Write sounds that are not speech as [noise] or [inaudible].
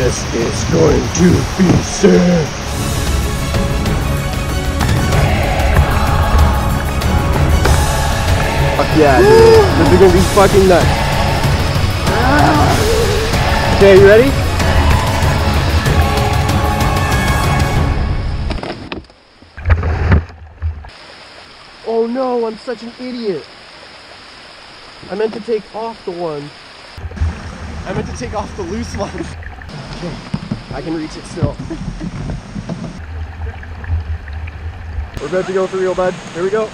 This is going to be sick. Fuck yeah, dude. this is gonna be fucking nuts. Okay, you ready? Oh no, I'm such an idiot. I meant to take off the one. I meant to take off the loose one. [laughs] I can reach it still. [laughs] We're about to go for real, bud. Here we go.